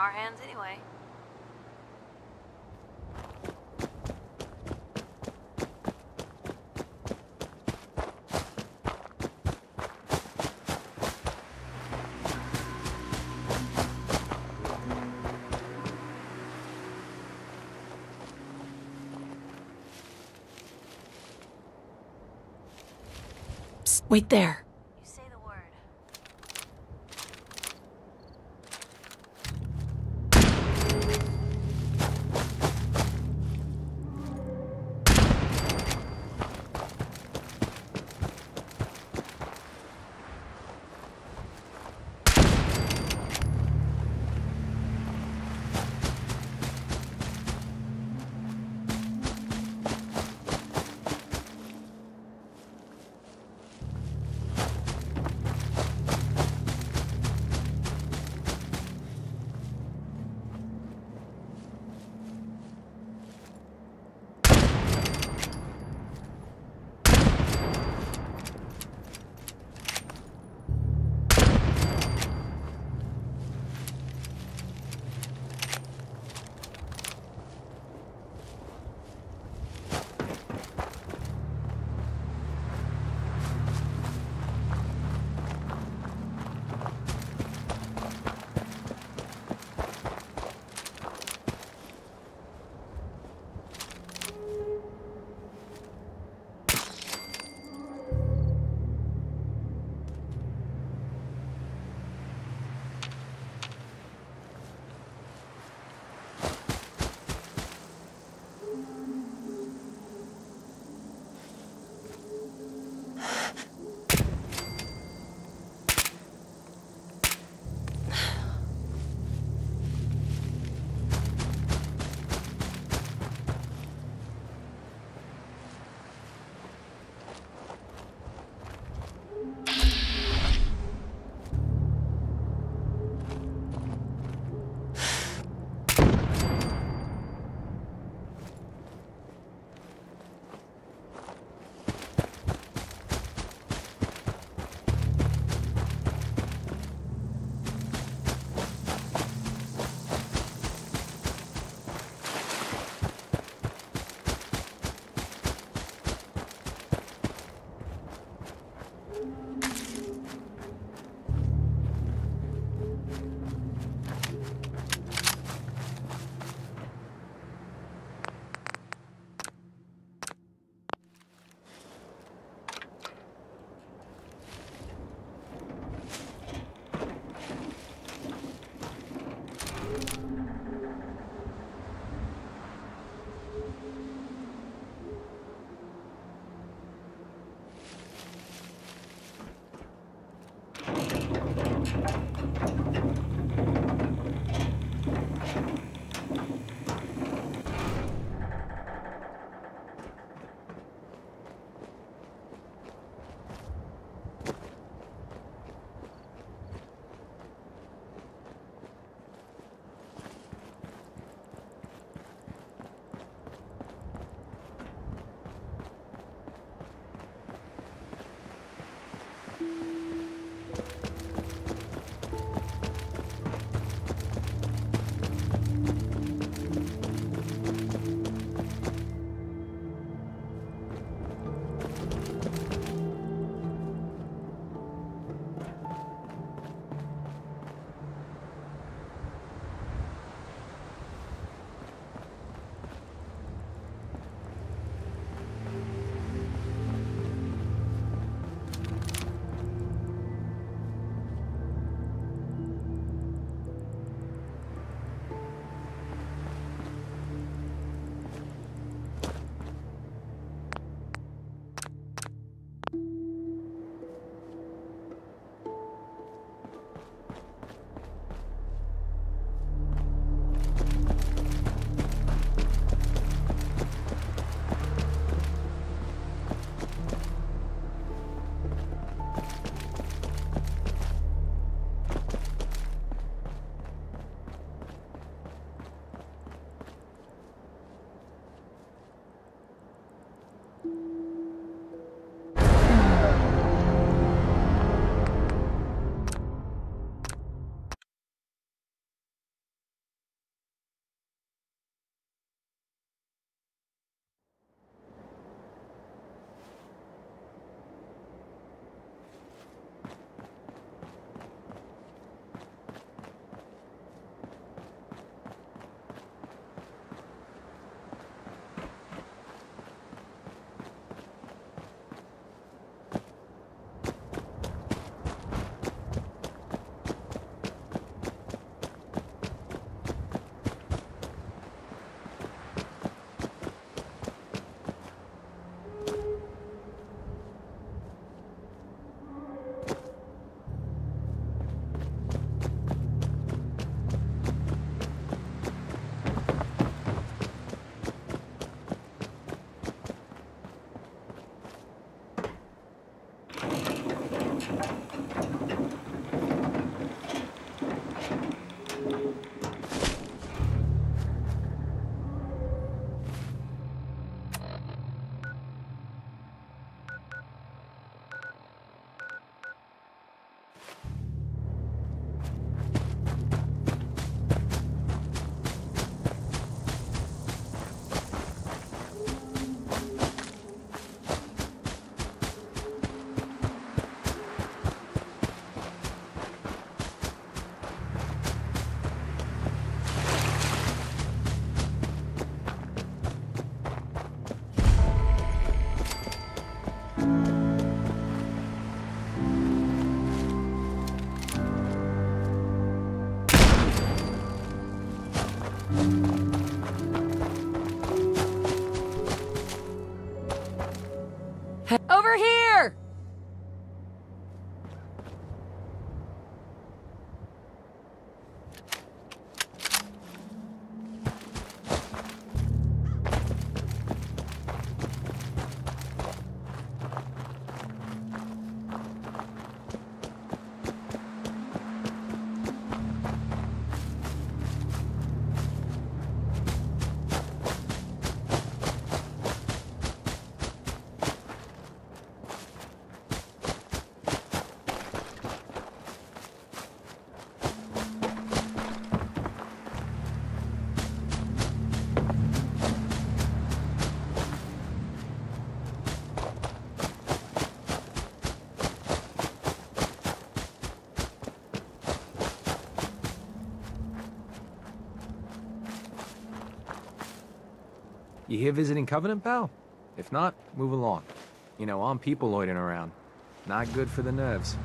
our hands anyway. Wait there. You here visiting Covenant, pal? If not, move along. You know, I'm people loitering around. Not good for the nerves.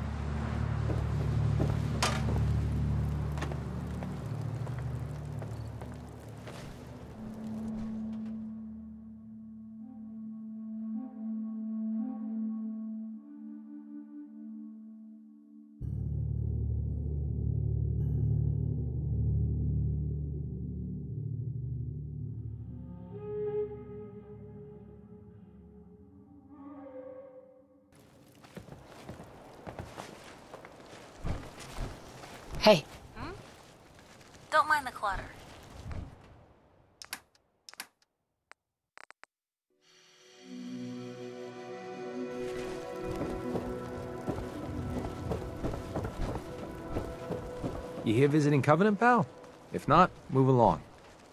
You here visiting Covenant, pal? If not, move along.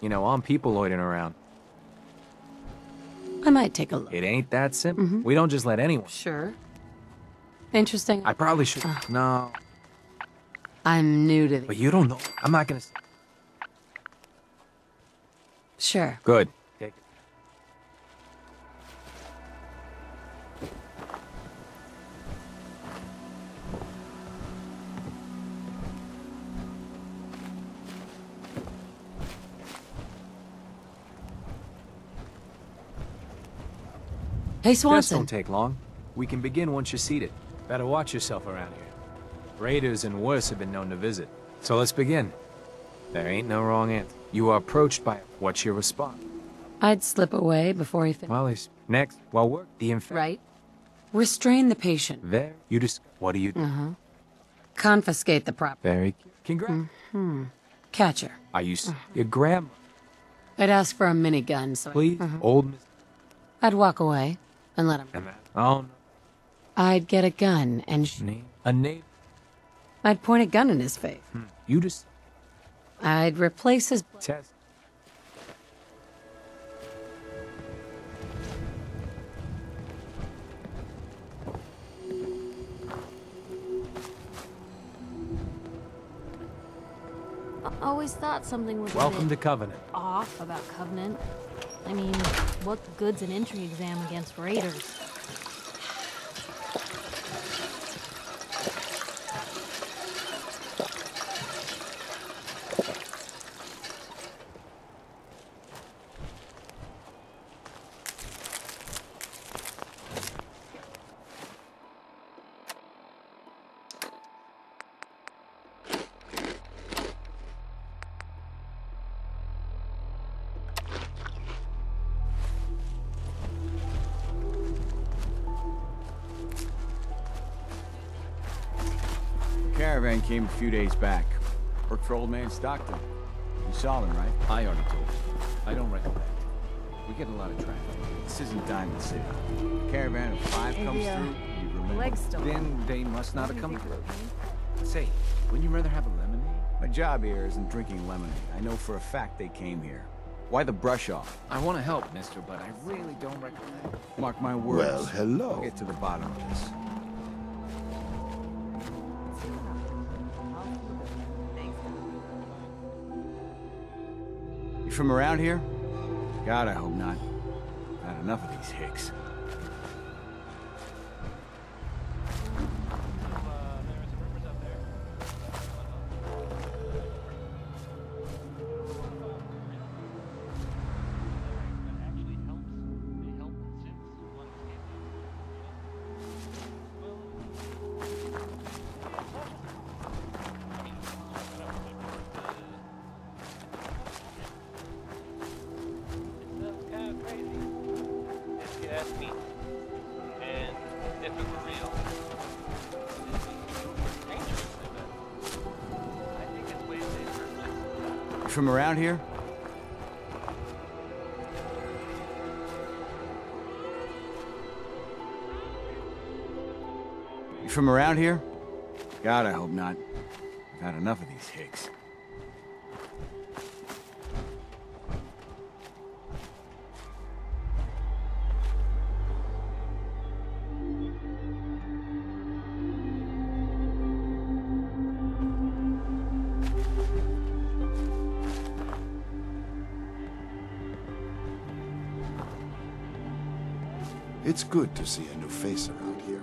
You know, I'm people loitering around. I might take a look. It ain't that simple. Mm-hmm. We don't just let anyone. Sure. Interesting. I probably should. Ah. No, I'm new to but you don't know. I'm not gonna. Sure. Good. Hey, This Swanson. don't take long. We can begin once you're seated. Better watch yourself around here. Raiders and worse have been known to visit. So let's begin. There ain't no wrong answer. You are approached by. What's your response? I'd slip away before he finished. Well, he's next. Well, work. The infect. right? Restrain the patient. There. You just. What do you? Uh-huh. Confiscate the property. Very. Congrats. Catch her. I used to. Your grandma. I'd ask for a minigun, so Please. Uh-huh. Old Miss. I'd walk away and let him. And that. Oh no. I'd get a gun and sh- Name. A name. I'd point a gun in his face. Hmm. You just. I'd replace his. Test. I always thought something was a Welcome to Covenant. off about Covenant. I mean, what good's an entry exam against raiders? Caravan came a few days back. Worked for old man Stockton. You saw them, right? I already told you. I don't recommend it. We get a lot of traffic. This isn't Diamond City. Caravan of five Hey, comes the, uh, through, you remember. leg's still Then they must not have come through. Say, wouldn't you rather have a lemonade? My job here isn't drinking lemonade. I know for a fact they came here. Why the brush off? I want to help, mister, but I really don't recommend. Mark my words. Well, hello. I'll get to the bottom of this. From around here? God, I hope not. Had enough of these hicks. From around here? You from around here? God, I hope not. I've had enough of these hicks. It's good to see a new face around here.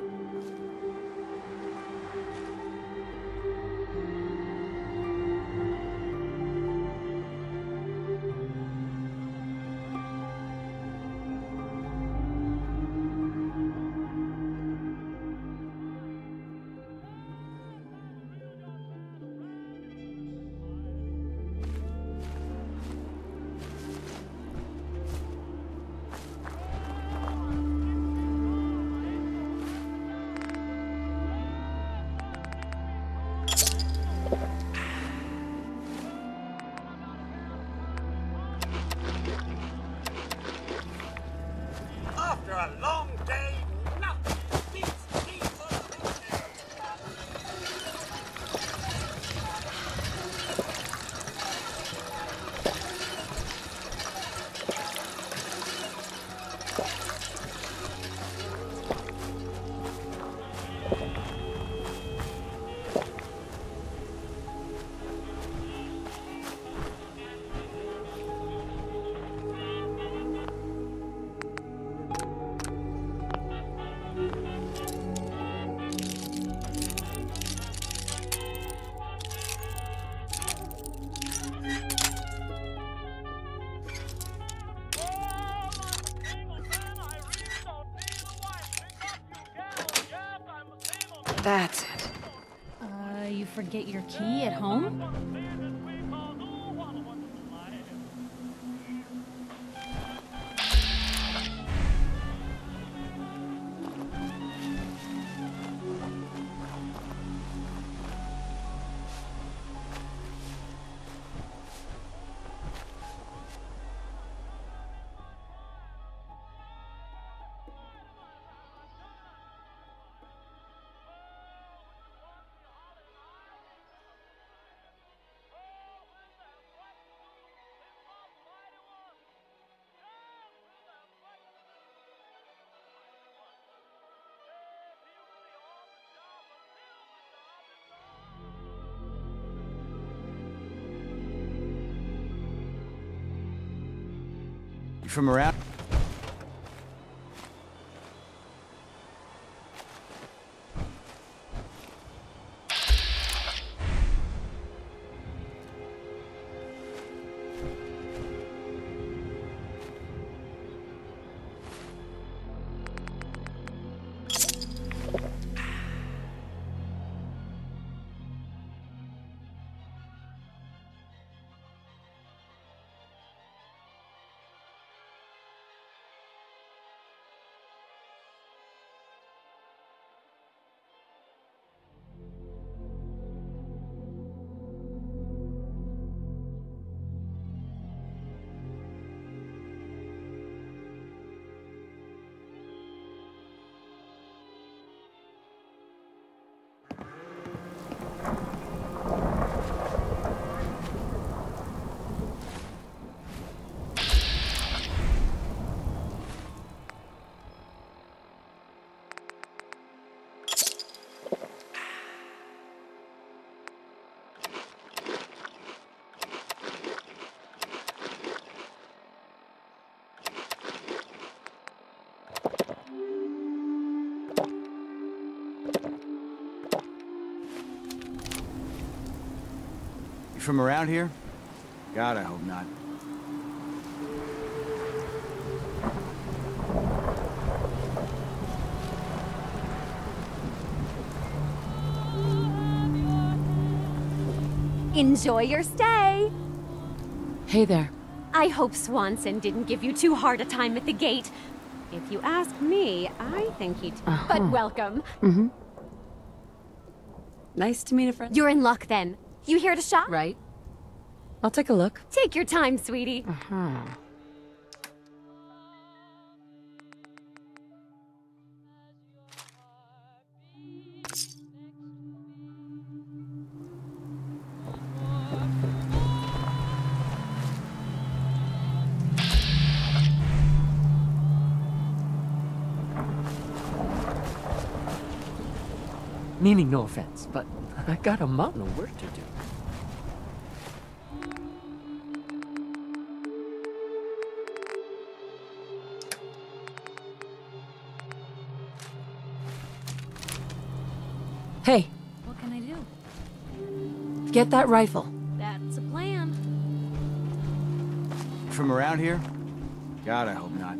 That's it. Uh, you forget your key at home? From around? You from around here? God, I hope not. Enjoy your stay. Hey there. I hope Swanson didn't give you too hard a time at the gate. If you ask me, I think he. But uh-huh. welcome. Mm-hmm. Nice to meet a friend. You're in luck then. You here to shop? right. I'll take a look. Take your time, sweetie. Huh. Meaning no offense, but I got a mountain of work to do. Hey. What can I do? Get that rifle. That's a plan. From around here? God, I hope not.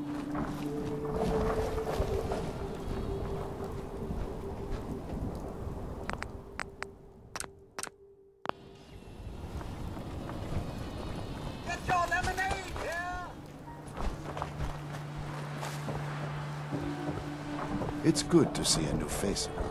It's good to see a new face. around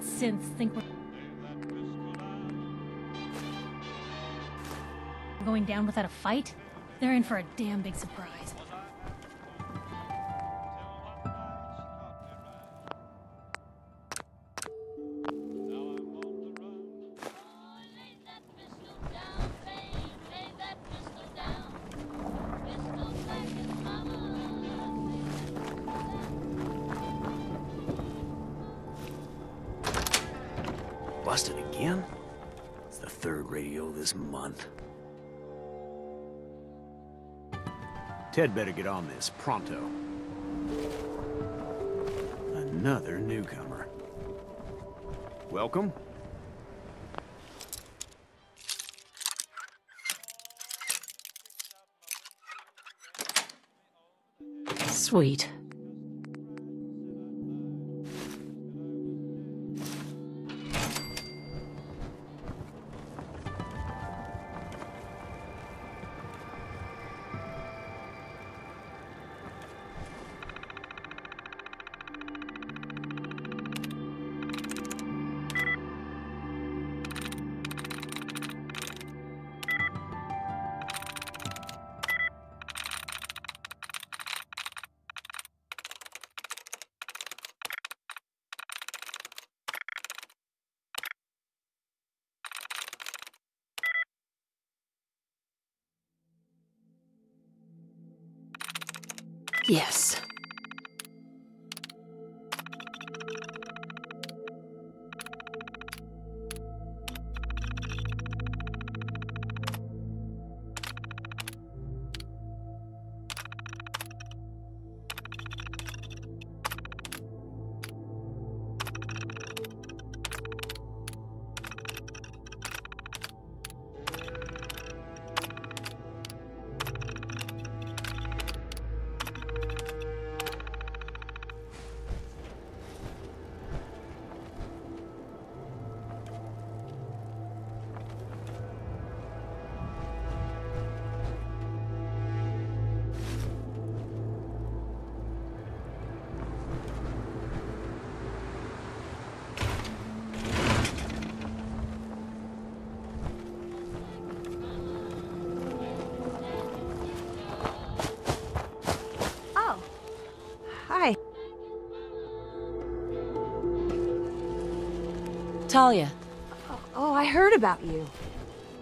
Synths think we're going down without a fight, they're in for a damn big surprise. Ted better get on this, pronto. Another newcomer. Welcome. Sweet. Talia. Oh, I heard about you.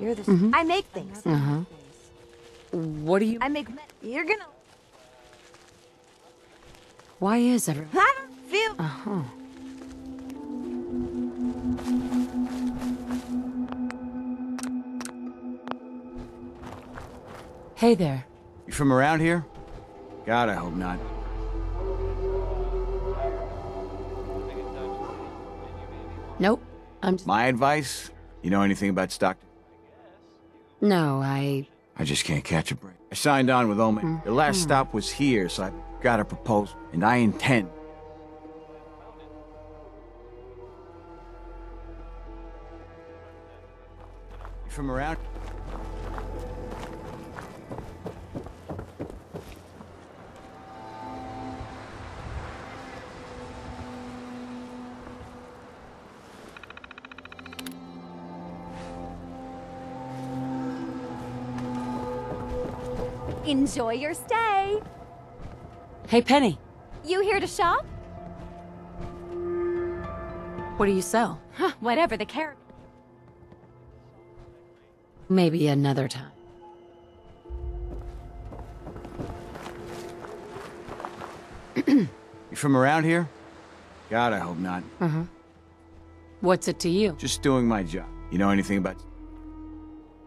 You're the. I make things. Uh huh. What do you. I make. You're gonna. Why is everyone. I don't feel. Uh huh. Hey there. You from around here? God, I hope not. I'm just. My advice? You know anything about Stockton? No, I. I just can't catch a break. I signed on with Omen. The last hmm. stop was here, so I got a proposal, and I intend. You from around? Enjoy your stay. Hey, Penny. You here to shop? What do you sell? Huh, whatever the character. Maybe another time. You from around here? God, I hope not. Uh-huh. What's it to you? Just doing my job. You know anything about...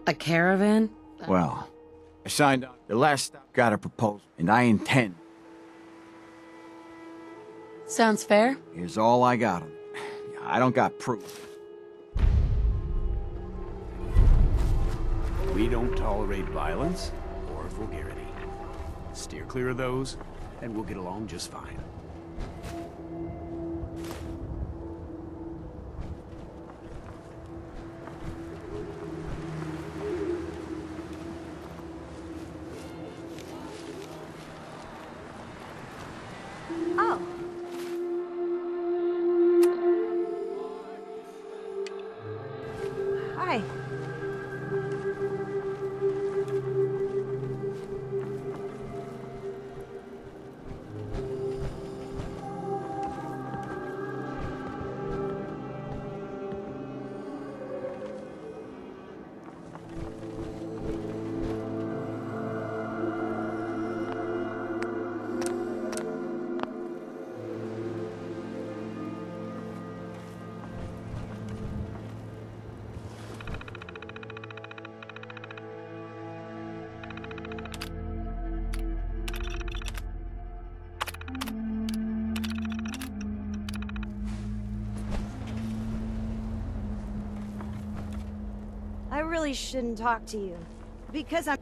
A caravan? Well, I signed on. The last stop got a proposal, and I intend. Sounds fair. Here's all I got on. I don't got proof. We don't tolerate violence or vulgarity. Steer clear of those, and we'll get along just fine. Really shouldn't talk to you. Because I'm...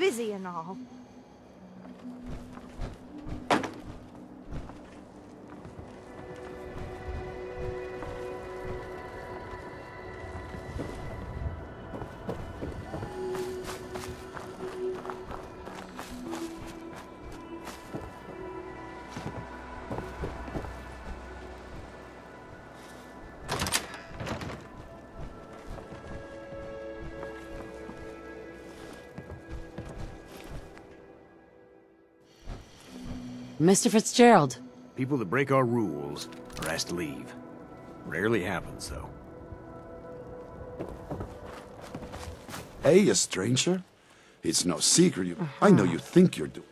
busy and all. Mr. Fitzgerald. People that break our rules are asked to leave. Rarely happens, though. Hey, a stranger? It's no secret. You, I know you think you're doing.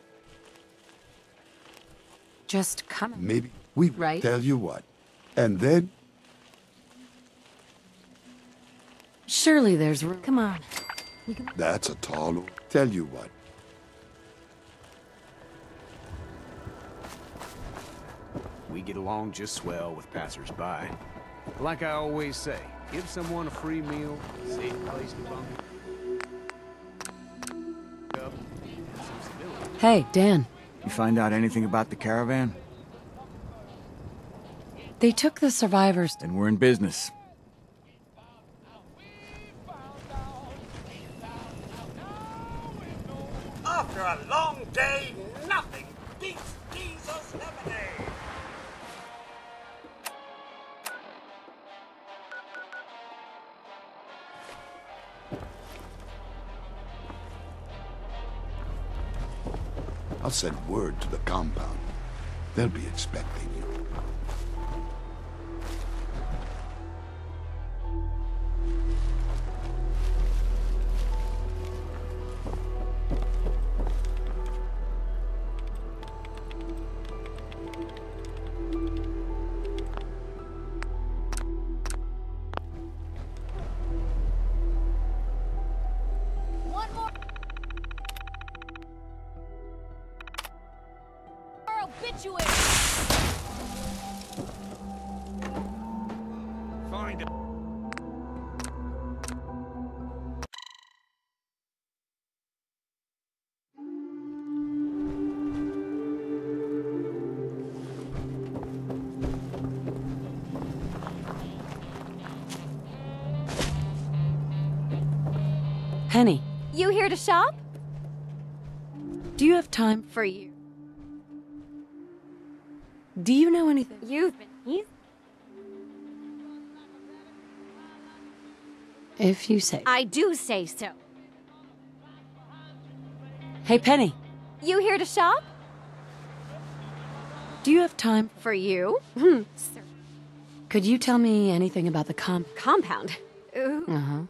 Just come. Maybe we Right. tell you what. And then Surely there's room. Come on. that's a tall. Tell you what. We get along just swell with passersby. Like I always say, give someone a free meal, safe place to bunk up, and some civility. Hey, Dan. You find out anything about the caravan? They took the survivors. And we're in business. After a long day, Send word to the compound. They'll be expecting Penny, You here to shop? do you have time? For you. Do you know anything? You've been. He's. If you say. I do say so. Hey, Penny, You here to shop? do you have time? For you? Hmm. Could you tell me anything about the comp? Compound. Ooh. Uh huh.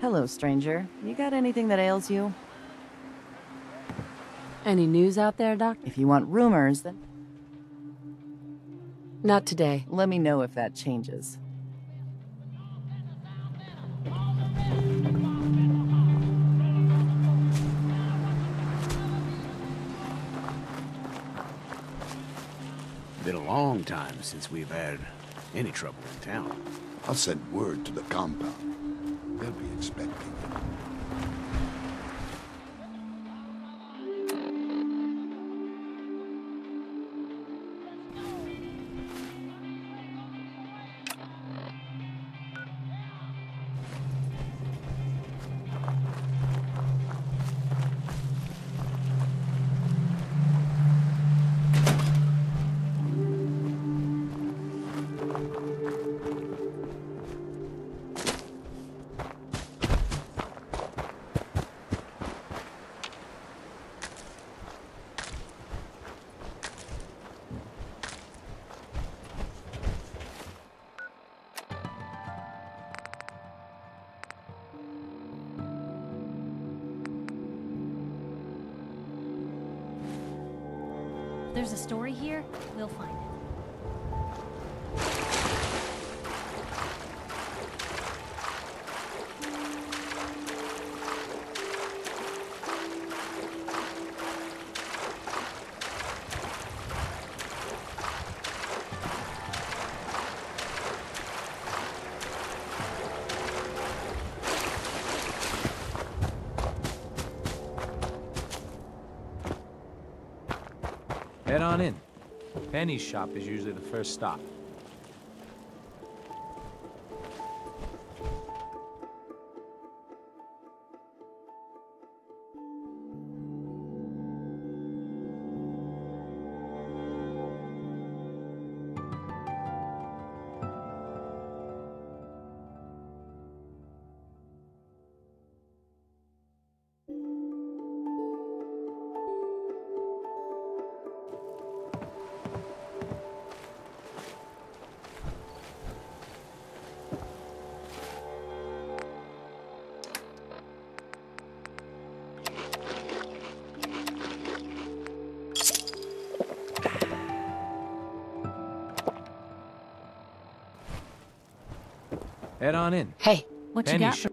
Hello, stranger. You got anything that ails you? Any news out there, Doc? If you want rumors, then Not today. let me know if that changes. Been a long time since we've had any trouble in town. I'll send word to the compound. They'll be expecting you. There's a story here. We'll find it. Penny's shop is usually the first stop. Head on in. Hey, what you Penny's got?